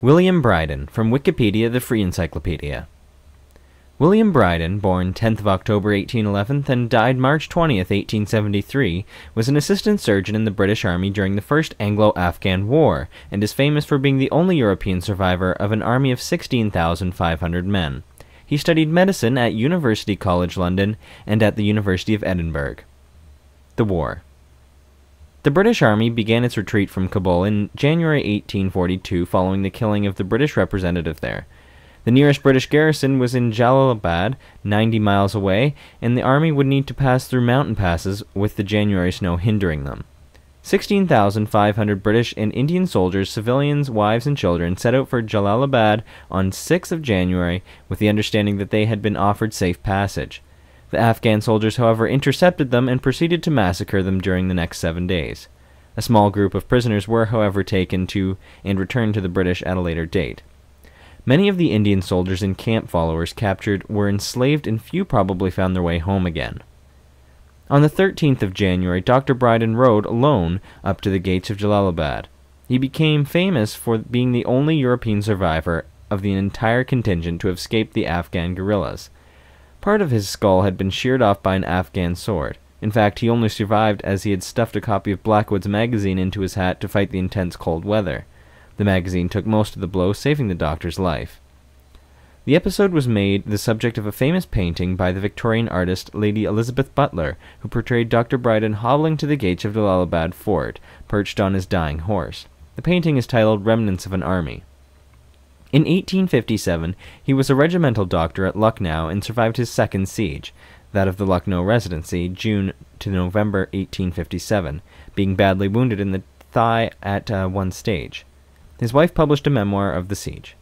William Brydon, from Wikipedia, the free encyclopedia. William Brydon, born 10th of October 1811 and died March 20th, 1873, was an assistant surgeon in the British Army during the First Anglo-Afghan War, and is famous for being the only European survivor of an army of 16,500 men. He studied medicine at University College London and at the University of Edinburgh. The War the British Army began its retreat from Kabul in January 1842 following the killing of the British representative there. The nearest British garrison was in Jalalabad, 90 miles away, and the army would need to pass through mountain passes with the January snow hindering them. 16,500 British and Indian soldiers, civilians, wives, and children set out for Jalalabad on 6th of January with the understanding that they had been offered safe passage. The Afghan soldiers, however, intercepted them and proceeded to massacre them during the next seven days. A small group of prisoners were, however, taken to and returned to the British at a later date. Many of the Indian soldiers and camp followers captured were enslaved and few probably found their way home again. On the 13th of January, Dr. Brydon rode alone up to the gates of Jalalabad. He became famous for being the only European survivor of the entire contingent to have escaped the Afghan guerrillas. Part of his skull had been sheared off by an Afghan sword. In fact, he only survived as he had stuffed a copy of Blackwood's magazine into his hat to fight the intense cold weather. The magazine took most of the blow, saving the doctor's life. The episode was made the subject of a famous painting by the Victorian artist Lady Elizabeth Butler, who portrayed Dr. Brydon hobbling to the gates of Jalalabad fort, perched on his dying horse. The painting is titled Remnants of an Army. In 1857, he was a regimental doctor at Lucknow and survived his second siege, that of the Lucknow Residency, June to November 1857, being badly wounded in the thigh at uh, one stage. His wife published a memoir of the siege.